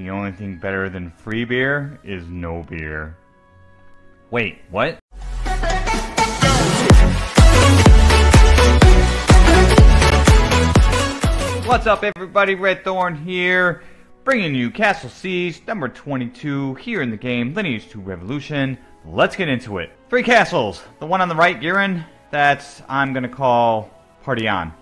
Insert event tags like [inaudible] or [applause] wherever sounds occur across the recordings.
The only thing better than free beer is no beer. Wait, what? What's up, everybody? Redthorn here, bringing you Castle Siege number 22 here in the game Lineage 2 Revolution. Let's get into it. Three castles. The one on the right, Giran, that's I'm gonna call Party On.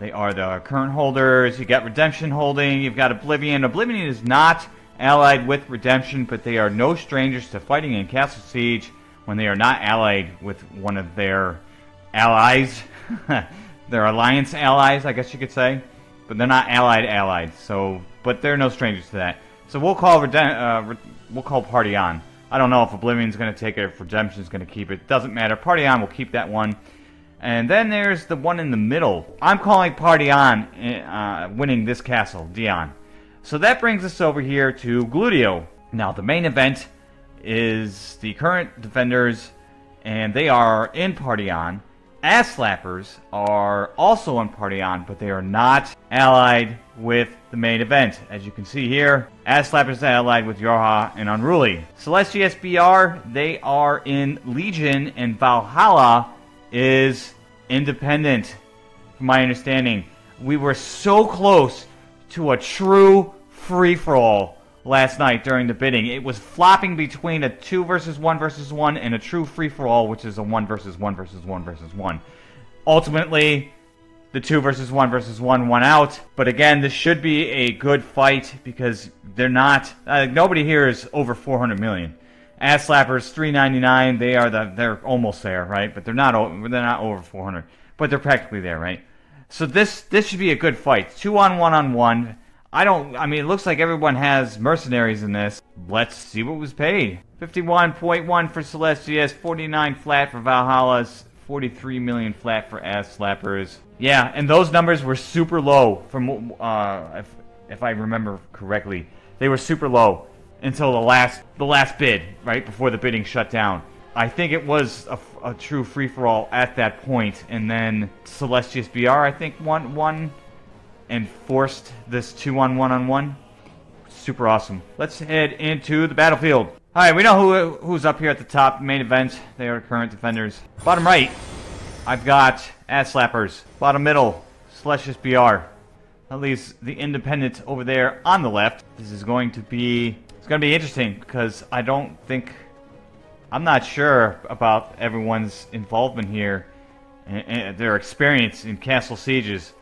They are the current holders. You got Redemption holding. You've got Oblivion. Oblivion is not allied with Redemption, but they are no strangers to fighting in Castle Siege when they are not allied with one of their allies. [laughs] their alliance allies, I guess you could say but they're not allied allied. So, but they're no strangers to that. So we'll call Reden uh, we'll call Party On. I don't know if Oblivion's going to take it, if Redemption's going to keep it. Doesn't matter. Party On will keep that one. And then there's the one in the middle. I'm calling Party On uh, winning this castle, Dion. So that brings us over here to Gludio. Now the main event is the current defenders, and they are in Party On. Ass Slappers are also in Party On, but they are not allied with the main event. As you can see here, Ass Slappers are allied with Yorha and Unruly. Celestia SBR, they are in Legion, and Valhalla is independent, from my understanding. We were so close to a true free-for-all last night during the bidding. It was flopping between a 2 versus 1 versus 1 and a true free-for-all, which is a 1 versus 1 versus 1 versus 1. Ultimately, the 2 versus 1 versus 1 won out. But again, this should be a good fight because they're not... Uh, nobody here is over 400 million. Ass slappers 399. They are the they're almost there, right? But they're not they're not over 400. But they're practically there, right? So this this should be a good fight. Two on one on one. I don't, I mean, it looks like everyone has mercenaries in this. Let's see what was paid. 51.1 for Celestius, 49 flat for Valhalla's, 43 million flat for Ass Slappers. Yeah, and those numbers were super low from, uh, if, if I remember correctly. They were super low until the last, the last bid, right, before the bidding shut down. I think it was a, a true free-for-all at that point, and then Celestius BR, I think, won, won and forced this 2 on 1 on 1. Super awesome. Let's head into the battlefield. Alright, we know who who's up here at the top, main event. They are current defenders. Bottom right, I've got Ass Slappers. Bottom middle, Celestius BR. That leaves the Independent over there on the left. This is going to be... Going to be interesting because I don't think... I'm not sure about everyone's involvement here and, and their experience in castle sieges.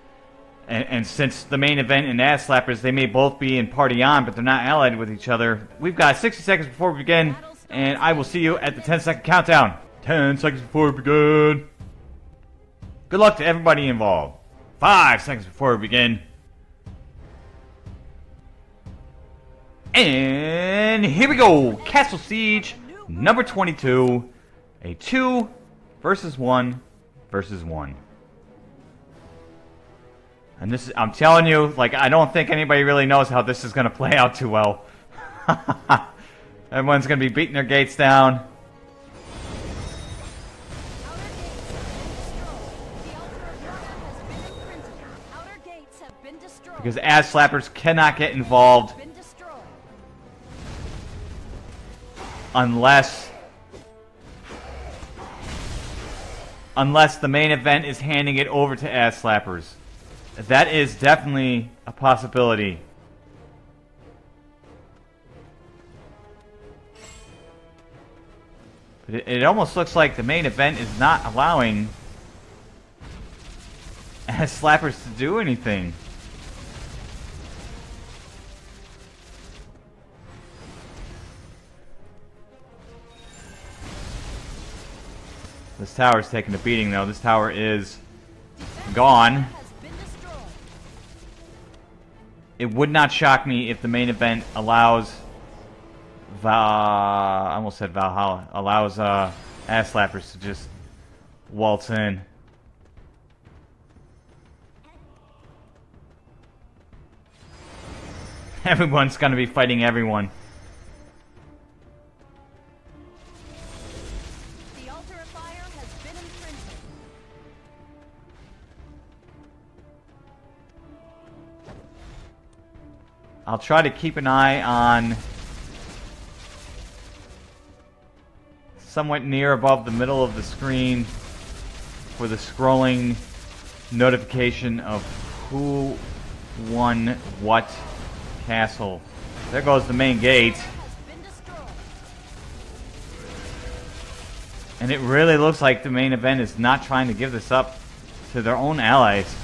And, and, since the main event and ass slappers, they may both be in party on, but they're not allied with each other. We've got 60 seconds before we begin, and I will see you at the 10 second countdown. 10 seconds before we begin. Good luck to everybody involved. 5 seconds before we begin. And here we go. Castle Siege number 22. A 2 versus 1 versus 1. And this is, I'm telling you, like, I don't think anybody really knows how this is going to play out too well. [laughs] Everyone's going to be beating their gates down. Because ass slappers cannot get involved unless unless the main event is handing it over to ass slappers. That is definitely a possibility. But it, it almost looks like the main event is not allowing ass slappers to do anything. This tower's taking a beating though. This tower is gone. It would not shock me if the main event allows Val... I almost said Valhalla. Allows uh, ass slappers to just waltz in. [laughs] Everyone's gonna be fighting everyone. I'll try to keep an eye on somewhat near above the middle of the screen for the scrolling notification of who won what castle. There goes the main gate. And it really looks like the main event is not trying to give this up to their own allies.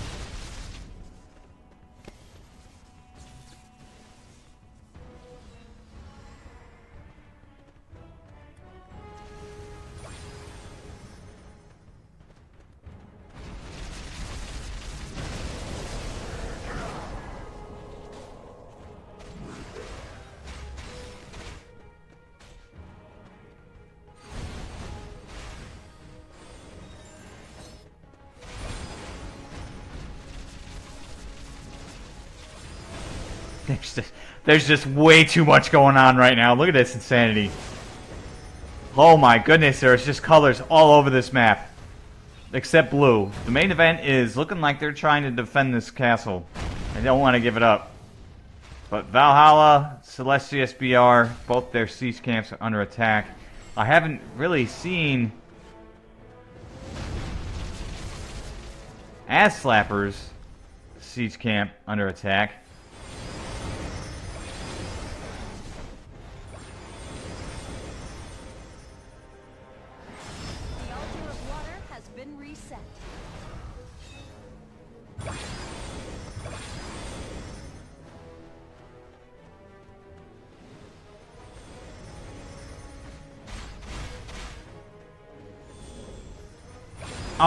There's just, way too much going on right now. Look at this insanity. Oh my goodness, there's just colors all over this map. Except blue. The main event is looking like they're trying to defend this castle. They don't want to give it up. But Valhalla, Celestia SBR, both their siege camps are under attack. I haven't really seen Ass Slappers siege camp under attack.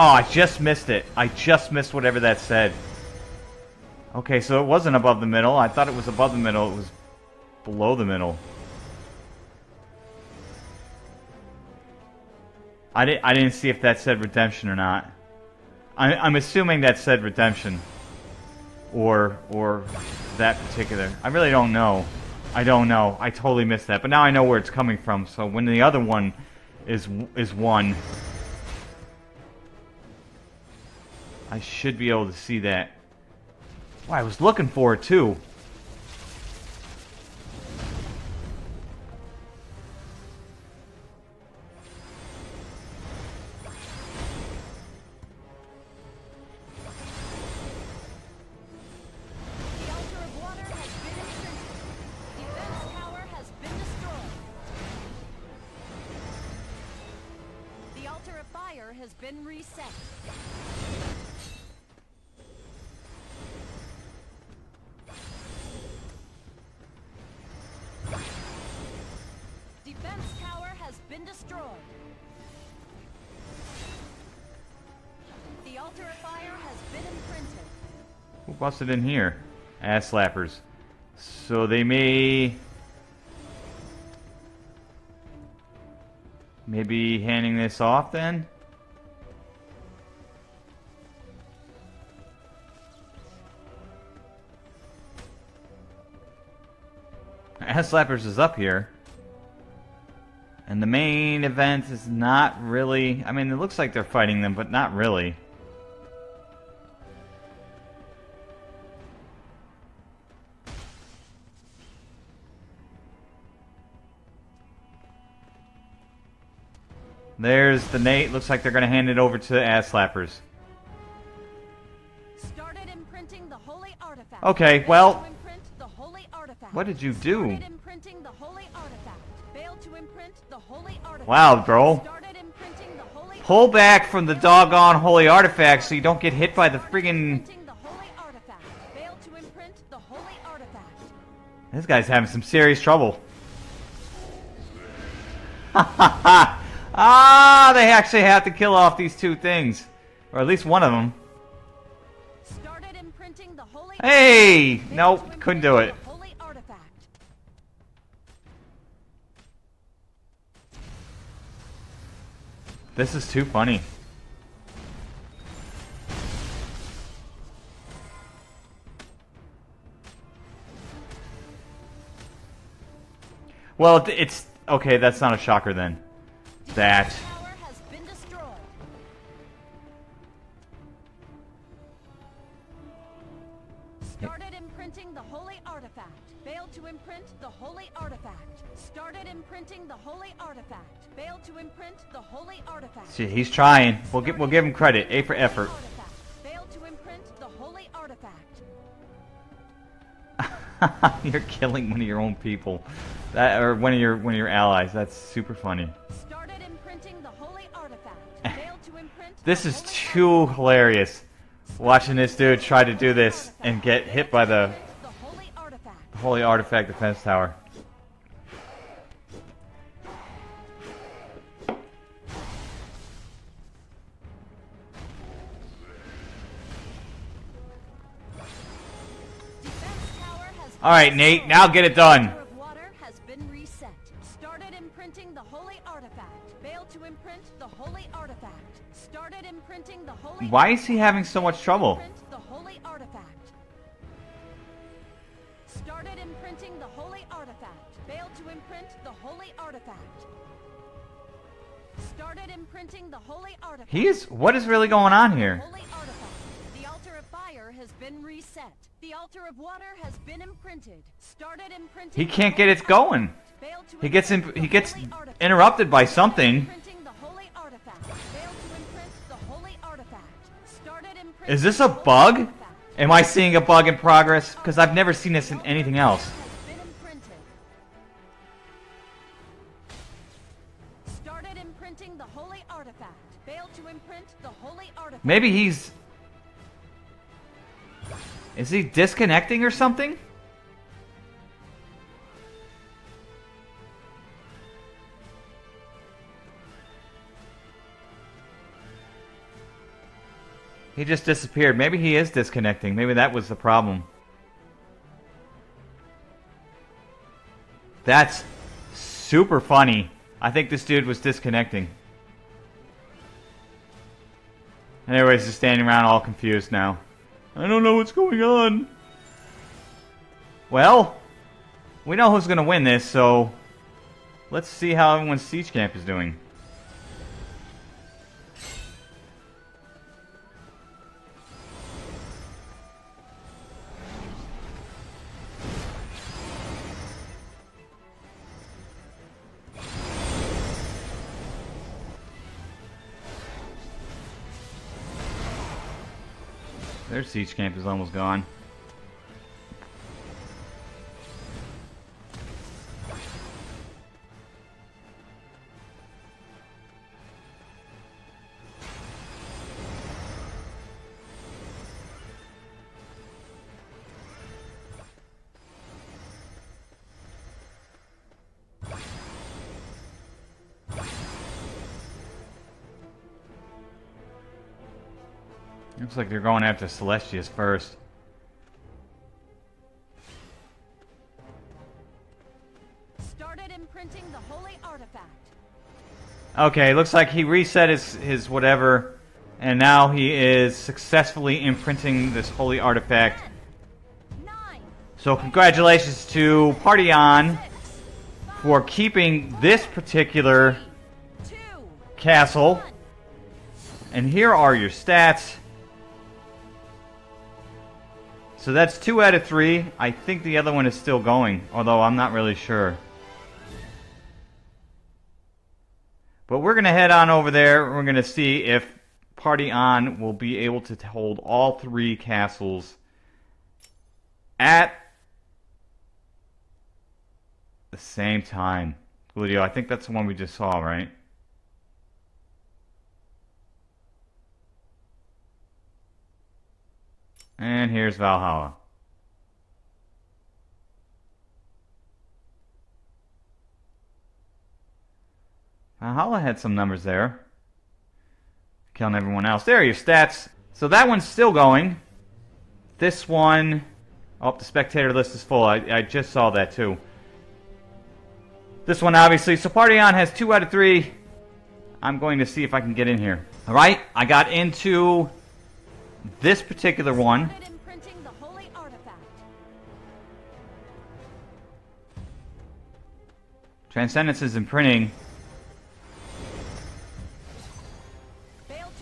Oh, I just missed it. I just missed whatever that said. Okay, so it wasn't above the middle. I thought it was above the middle. It was below the middle. I, di I didn't see if that said redemption or not. I I'm assuming that said redemption. Or, or that particular. I really don't know. I don't know. I totally missed that. But now I know where it's coming from. So when the other one is is one, I should be able to see that. Well, I was looking for it too. has been reset. Been destroyed. The altar of fire has been imprinted. Who busted in here? Ass slappers. So they may... Maybe handing this off then? Ass Slappers is up here. And the main event is not really... I mean, it looks like they're fighting them, but not really. There's the Nate. Looks like they're going to hand it over to the Ass Slappers. Okay, well... What did you do? Wow, bro. Pull back from the doggone holy artifact so you don't get hit by the friggin... This guy's having some serious trouble. [laughs] ah, they actually have to kill off these two things. Or at least one of them. Hey! Nope, couldn't do it. This is too funny. Well, it's... Okay, that's not a shocker then. That... imprinting the holy artifact. Failed to imprint the holy artifact. Started imprinting the holy artifact. Failed to imprint the holy artifact. See, he's trying. We'll give we'll give him credit. A for effort. Failed to imprint the holy artifact. [laughs] You're killing one of your own people, that or one of your one of your allies. That's super funny. Started imprinting the holy artifact. [laughs] Failed to imprint This is too hilarious. Watching this dude try to do this and get hit by the holy artifact. defense tower. Defense tower has All right, Nate. Now get it done. Why is he having so much trouble? Imprint the holy artifact. Started imprinting the holy artifact. Failed to imprint the holy artifact. Started imprinting the holy artifact. He is. What is really going on here? The altar of fire has been reset. The altar of water has been imprinted. Started imprinting. He can't get it going. artifact. Failed to He gets he gets interrupted by something. Is this a bug? Am I seeing a bug in progress? Because I've never seen this in anything else. Has been imprinted. Started imprinting the holy artifact. Failed to imprint the holy artifact. Maybe he's. Is he disconnecting or something? He just disappeared. Maybe he is disconnecting. Maybe that was the problem. That's super funny. I think this dude was disconnecting. And everybody's just standing around all confused now. I don't know what's going on. Well, we know who's going to win this, so let's see how everyone's siege camp is doing. Siege camp is almost gone. Looks like they're going after Celestius first. Started imprinting the holy artifact. Okay, looks like he reset his, his whatever, and now he is successfully imprinting this holy artifact. So congratulations to Party On for keeping this particular castle. And here are your stats. So that's two out of three. I think the other one is still going, although I'm not really sure. But we're going to head on over there. We're going to see if Party On will be able to hold all three castles at the same time. Gludio, I think that's the one we just saw, right? And here's Valhalla. Valhalla had some numbers there. Killing everyone else. There are your stats. So that one's still going. This one... Oh, the spectator list is full. I, I just saw that too. This one, obviously. So Party On has two out of three. I'm going to see if I can get in here. Alright, I got into this particular one. Started imprinting the holy artifact. Transcendence is imprinting.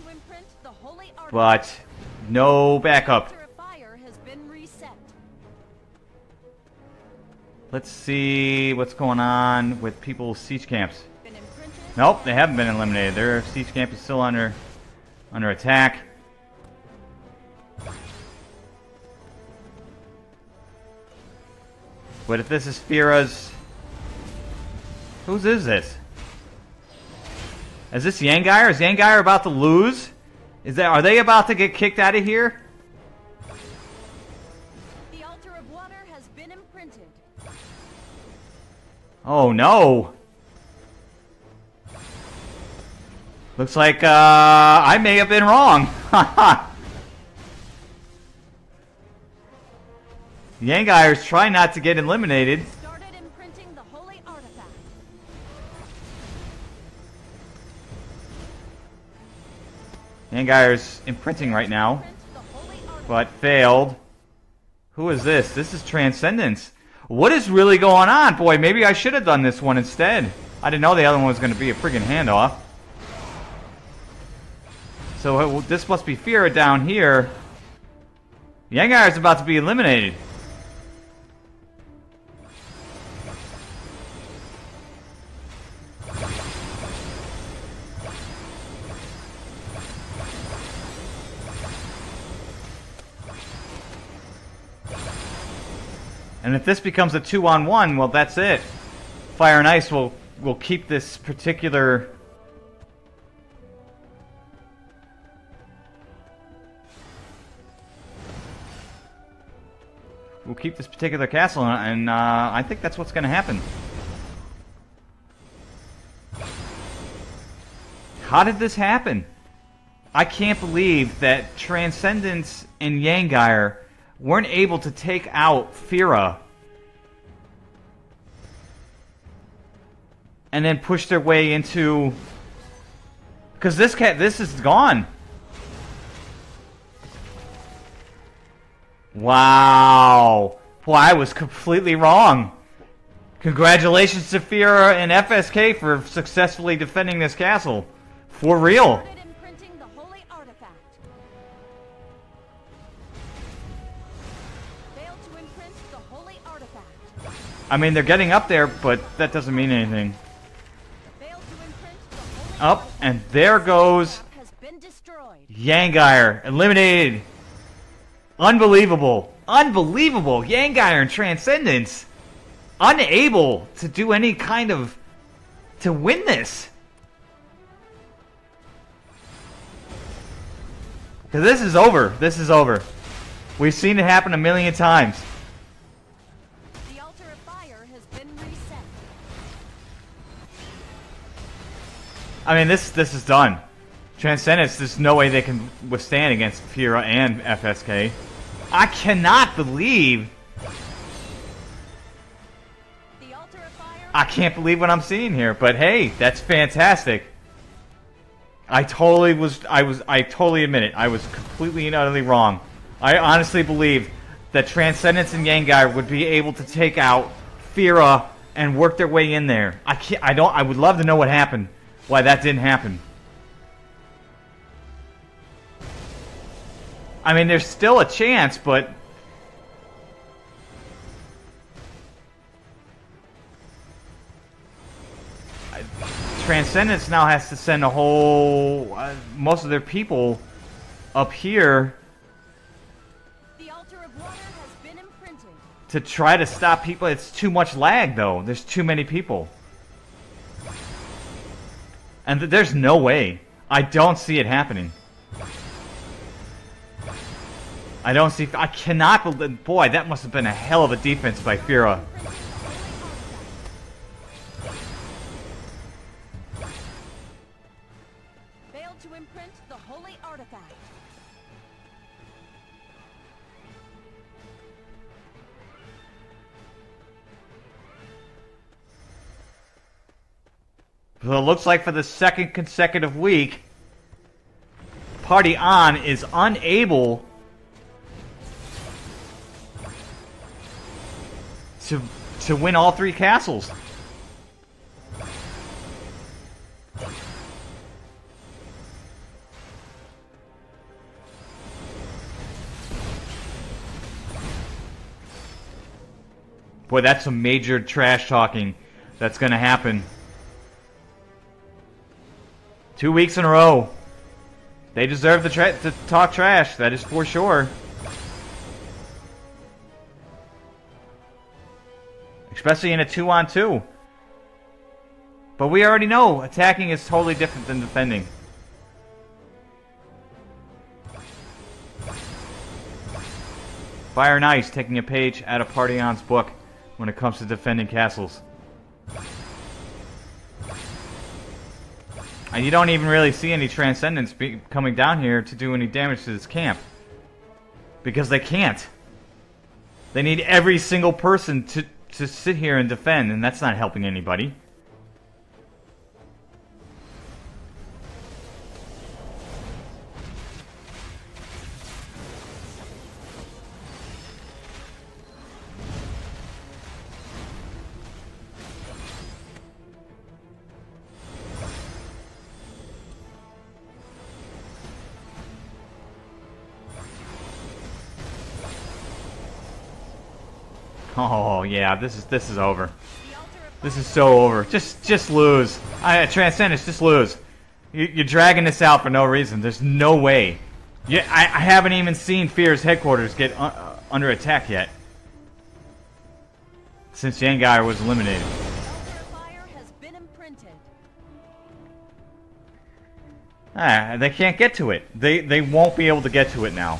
Imprint the holy but no backup. Altar of fire has been reset. Let's see what's going on with people's siege camps. Nope, they haven't been eliminated. Their siege camp is still under under attack. But if this is Fira's... Whose is this? Is this Yangai? Is Yangai about to lose? Is that are they about to get kicked out of here? The altar of water has been imprinted. Oh no! Looks like uh, I may have been wrong. [laughs] Is trying not to get eliminated. Started imprinting the holy artifact. Yangai imprinting right now, Imprint the holy artifact. but failed. Who is this? This is Transcendence. What is really going on? Boy, maybe I should have done this one instead. I didn't know the other one was going to be a friggin' handoff. So it, this must be Fira down here. Yangai is about to be eliminated. And if this becomes a two on one, well, that's it. Fire and Ice will will keep this particular. We'll keep this particular castle, and uh, I think that's what's going to happen. How did this happen? I can't believe that Transcendence and Yangeir weren't able to take out Fira and then push their way into because this cat this is gone. Wow. Boy, I was completely wrong. Congratulations to Fira and FSK for successfully defending this castle. For real. I mean, they're getting up there, but that doesn't mean anything. Up, and there goes. Yangeir. Eliminated. Unbelievable. Unbelievable. Yangire and Transcendence. Unable to do any kind of... to win this. Because this is over. This is over. We've seen it happen a million times. I mean, this this is done. Transcendence, there's no way they can withstand against Fira and FSK. I cannot believe. I can't believe what I'm seeing here. But hey, that's fantastic. I totally was, I was, I totally admit it. I was completely and utterly wrong. I honestly believe that Transcendence and Yangai would be able to take out Fira and work their way in there. I can't, I don't, I would love to know what happened. Why that didn't happen. I mean, there's still a chance, but Transcendence now has to send a whole uh, most of their people up here The altar of water has been imprinted. to try to stop people. It's too much lag, though. There's too many people, and th- there's no way. I don't see it happening. I don't see. I cannot believe. Boy, that must have been a hell of a defense by Fira. So it looks like for the second consecutive week, Party On is unable to to win all three castles. Boy, that's some major trash talking that's going to happen. Two weeks in a row. They deserve the to talk trash, that is for sure. Especially in a two-on-two. 2 But we already know attacking is totally different than defending. Fire and Ice taking a page out of Party On's book when it comes to defending castles. And you don't even really see any Transcendents coming down here to do any damage to this camp. Because they can't. They need every single person to, to sit here and defend, and that's not helping anybody. Yeah, this is this is over. This is so over. Just just lose. I Transcendence, just lose. You, are dragging this out for no reason. There's no way. Yeah, I, I haven't even seen Fira's headquarters get uh, under attack yet. Since Yangar was eliminated. Ah, they can't get to it. They they won't be able to get to it now.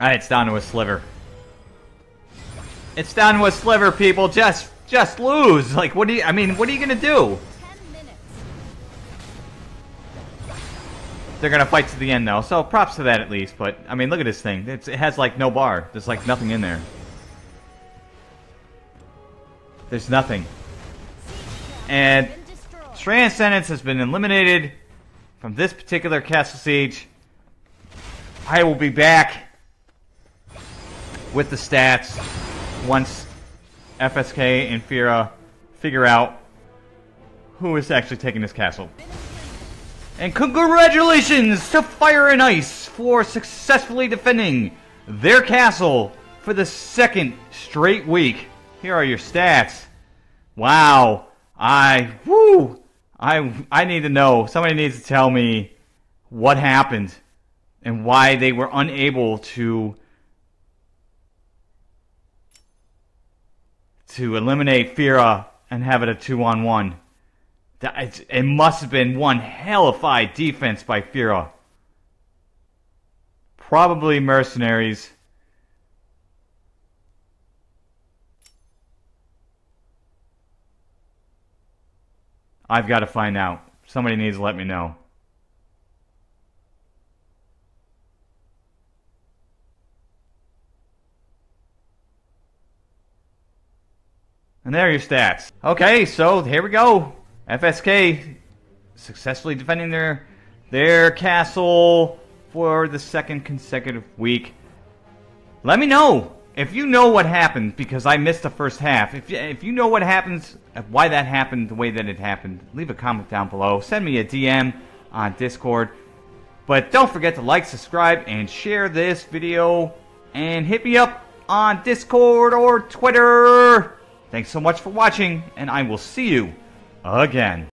Alright, it's down to a sliver. It's down to a sliver, people. Just, just lose. Like, what do you? I mean, what are you gonna do? They're gonna fight to the end, though. So props to that at least. But I mean, look at this thing. It's, it has like no bar. There's like nothing in there. There's nothing. And Transcendence has been eliminated from this particular castle siege. I will be back with the stats once FSK and Fira figure out who is actually taking this castle. And congratulations to Fire and Ice for successfully defending their castle for the second straight week. Here are your stats. Wow. I, whoo, I, I need to know. Somebody needs to tell me what happened and why they were unable to to eliminate Fira uh, and have it a two on one. It must have been one hellified defense by Fira. Probably mercenaries. I've got to find out. Somebody needs to let me know. And there are your stats. Okay, so here we go. FSK successfully defending their their castle for the second consecutive week. Let me know if you know what happened because I missed the first half. If if you know what happens, uh, why that happened the way that it happened, leave a comment down below. Send me a DM on Discord. But don't forget to like, subscribe, and share this video. And hit me up on Discord or Twitter. Thanks so much for watching, and I will see you again.